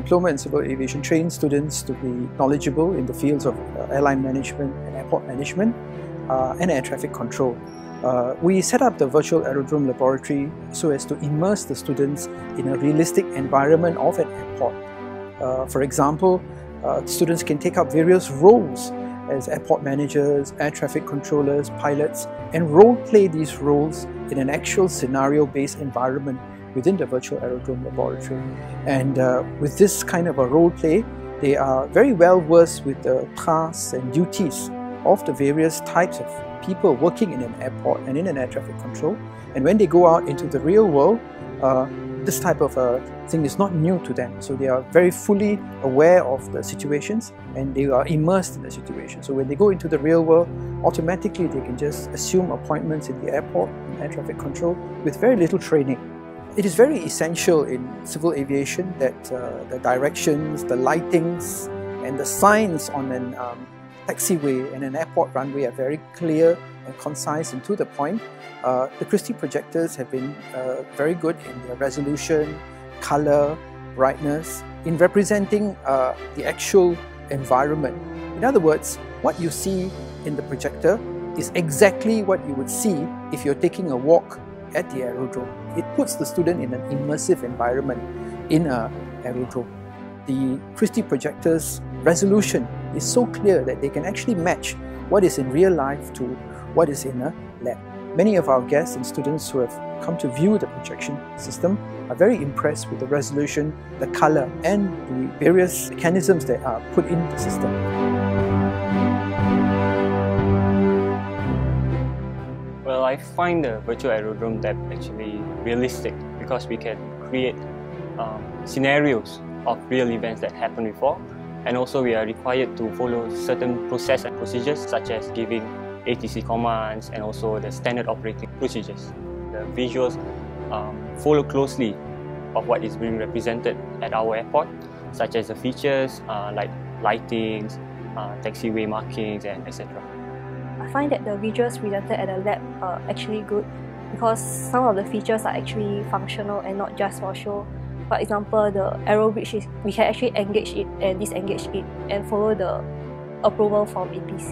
Diploma in Civil Aviation trains students to be knowledgeable in the fields of uh, airline management and airport management uh, and air traffic control. Uh, we set up the virtual aerodrome laboratory so as to immerse the students in a realistic environment of an airport. Uh, for example, uh, students can take up various roles as airport managers, air traffic controllers, pilots, and role play these roles in an actual scenario-based environment within the virtual aerodrome laboratory. And uh, with this kind of a role play, they are very well versed with the tasks and duties of the various types of people working in an airport and in an air traffic control. And when they go out into the real world, uh, this type of uh, thing is not new to them. So they are very fully aware of the situations and they are immersed in the situation. So when they go into the real world, automatically they can just assume appointments in the airport, in air traffic control, with very little training. It is very essential in civil aviation that uh, the directions, the lightings, and the signs on an um, taxiway and an airport runway are very clear and concise and to the point. Uh, the Christie projectors have been uh, very good in their resolution, color, brightness, in representing uh, the actual environment. In other words, what you see in the projector is exactly what you would see if you're taking a walk at the aerodrome. It puts the student in an immersive environment in an aerodrome. The Christie projector's resolution is so clear that they can actually match what is in real life to what is in a lab. Many of our guests and students who have come to view the projection system are very impressed with the resolution, the color, and the various mechanisms that are put in the system. Well, I find the virtual aerodrome lab actually realistic because we can create um, scenarios of real events that happened before and also we are required to follow certain process and procedures such as giving ATC commands and also the standard operating procedures. The visuals um, follow closely of what is being represented at our airport such as the features uh, like lightings, uh, taxiway markings and etc. I find that the visuals presented at the lab are actually good because some of the features are actually functional and not just for show for example, the aerobridge, is, we can actually engage it and disengage it and follow the approval from ATC.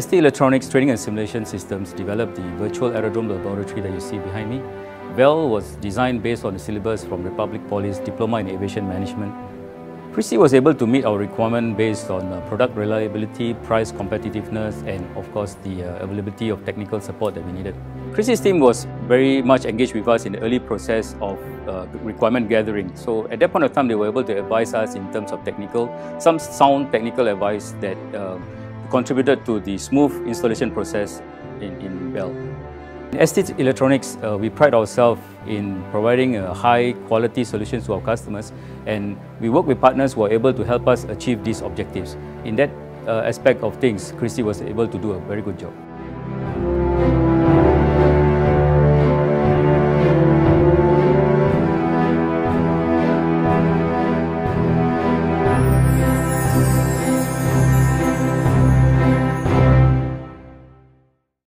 ST Electronics Training and Simulation Systems developed the virtual aerodrome laboratory that you see behind me. VAL was designed based on the syllabus from Republic Poly's Diploma in Aviation Management Christie was able to meet our requirement based on uh, product reliability, price competitiveness, and of course the uh, availability of technical support that we needed. Christie's team was very much engaged with us in the early process of uh, requirement gathering. So at that point of time, they were able to advise us in terms of technical, some sound technical advice that uh, contributed to the smooth installation process in, in VAL. In ST Electronics, uh, we pride ourselves in providing a high quality solutions to our customers and we work with partners who are able to help us achieve these objectives. In that uh, aspect of things, Christie was able to do a very good job.